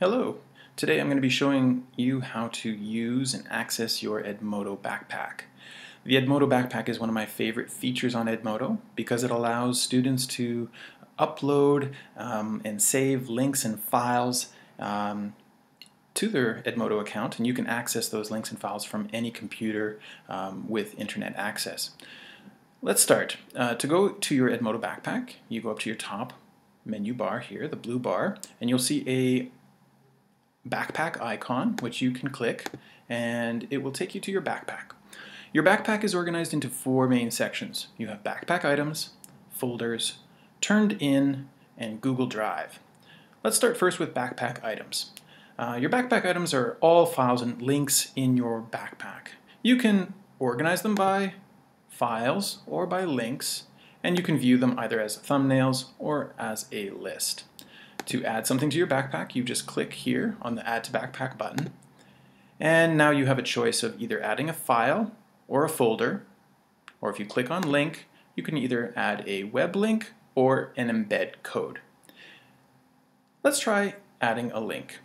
Hello. Today I'm going to be showing you how to use and access your Edmodo backpack. The Edmodo backpack is one of my favorite features on Edmodo because it allows students to upload um, and save links and files um, to their Edmodo account and you can access those links and files from any computer um, with internet access. Let's start. Uh, to go to your Edmodo backpack, you go up to your top menu bar here, the blue bar, and you'll see a backpack icon, which you can click, and it will take you to your backpack. Your backpack is organized into four main sections. You have backpack items, folders, turned in, and Google Drive. Let's start first with backpack items. Uh, your backpack items are all files and links in your backpack. You can organize them by files or by links, and you can view them either as thumbnails or as a list. To add something to your backpack, you just click here on the Add to Backpack button. And now you have a choice of either adding a file or a folder, or if you click on link, you can either add a web link or an embed code. Let's try adding a link.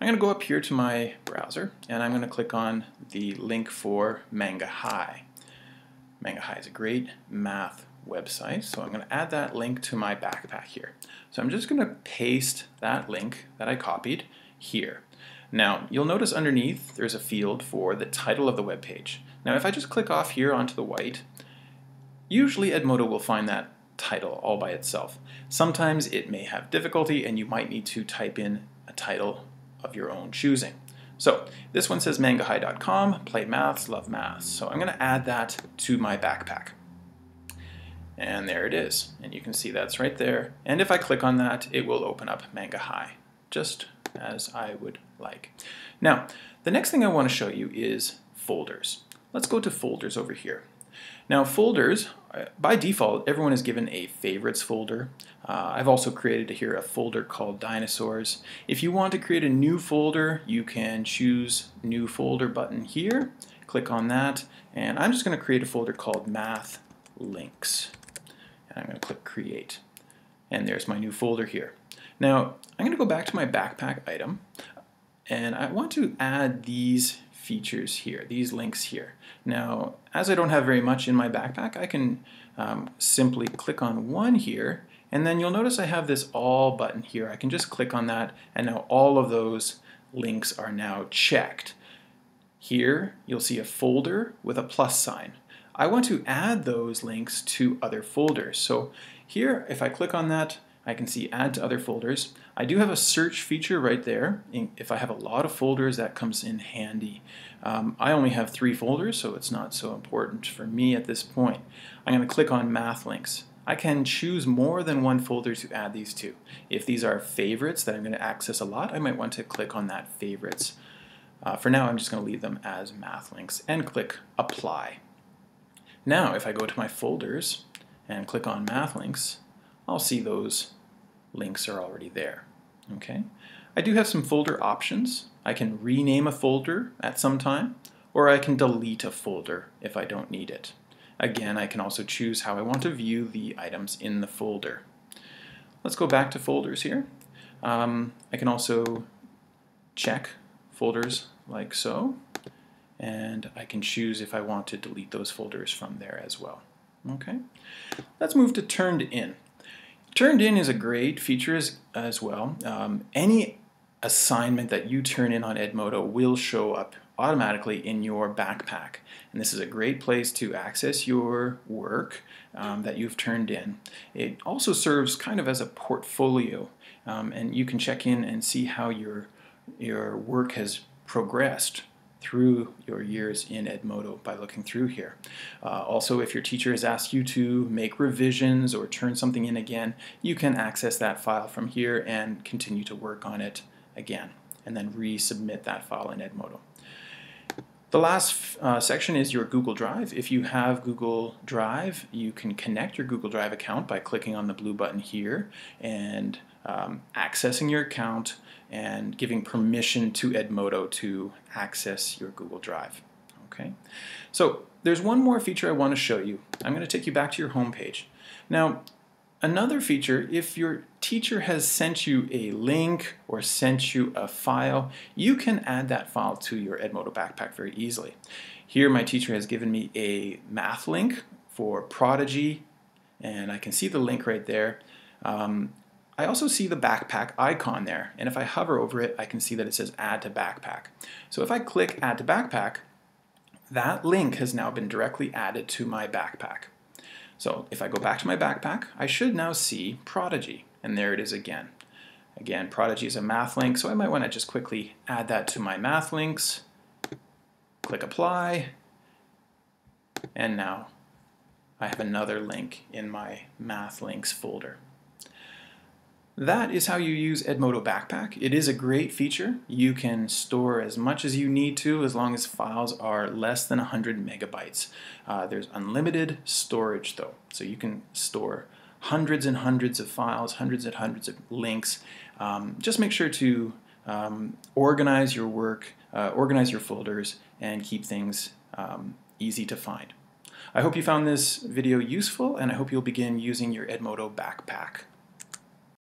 I'm going to go up here to my browser and I'm going to click on the link for Manga High. Manga High is a great math website. So I'm going to add that link to my backpack here. So I'm just going to paste that link that I copied here. Now you'll notice underneath there's a field for the title of the web page. Now if I just click off here onto the white, usually Edmodo will find that title all by itself. Sometimes it may have difficulty and you might need to type in a title of your own choosing. So this one says mangahigh.com, play maths, love maths. So I'm going to add that to my backpack. And there it is. And you can see that's right there. And if I click on that, it will open up Manga High, just as I would like. Now, the next thing I want to show you is folders. Let's go to folders over here. Now folders, uh, by default, everyone is given a favorites folder. Uh, I've also created here a folder called dinosaurs. If you want to create a new folder, you can choose new folder button here, click on that, and I'm just going to create a folder called math links and I'm going to click create. And there's my new folder here. Now I'm going to go back to my backpack item and I want to add these features here, these links here. Now as I don't have very much in my backpack I can um, simply click on one here and then you'll notice I have this all button here. I can just click on that and now all of those links are now checked. Here you'll see a folder with a plus sign. I want to add those links to other folders. So here, if I click on that, I can see add to other folders. I do have a search feature right there. If I have a lot of folders, that comes in handy. Um, I only have three folders, so it's not so important for me at this point. I'm going to click on math links. I can choose more than one folder to add these to. If these are favorites that I'm going to access a lot, I might want to click on that favorites. Uh, for now, I'm just going to leave them as math links and click apply. Now, if I go to my folders and click on math links, I'll see those links are already there. Okay. I do have some folder options. I can rename a folder at some time, or I can delete a folder if I don't need it. Again, I can also choose how I want to view the items in the folder. Let's go back to folders here. Um, I can also check folders like so and I can choose if I want to delete those folders from there as well. Okay, let's move to turned in. Turned in is a great feature as, as well. Um, any assignment that you turn in on Edmodo will show up automatically in your backpack. And this is a great place to access your work um, that you've turned in. It also serves kind of as a portfolio um, and you can check in and see how your, your work has progressed through your years in Edmodo by looking through here. Uh, also, if your teacher has asked you to make revisions or turn something in again, you can access that file from here and continue to work on it again, and then resubmit that file in Edmodo. The last uh, section is your Google Drive. If you have Google Drive, you can connect your Google Drive account by clicking on the blue button here and um, accessing your account and giving permission to Edmodo to access your Google Drive. Okay, so there's one more feature I want to show you. I'm going to take you back to your home page. Now, Another feature, if your teacher has sent you a link or sent you a file, you can add that file to your Edmodo backpack very easily. Here my teacher has given me a math link for Prodigy and I can see the link right there. Um, I also see the backpack icon there and if I hover over it I can see that it says add to backpack. So if I click add to backpack that link has now been directly added to my backpack. So if I go back to my backpack, I should now see Prodigy, and there it is again. Again, Prodigy is a math link, so I might want to just quickly add that to my math links, click apply, and now I have another link in my math links folder. That is how you use Edmodo Backpack. It is a great feature. You can store as much as you need to as long as files are less than 100 megabytes. Uh, there's unlimited storage though, so you can store hundreds and hundreds of files, hundreds and hundreds of links. Um, just make sure to um, organize your work, uh, organize your folders, and keep things um, easy to find. I hope you found this video useful, and I hope you'll begin using your Edmodo Backpack.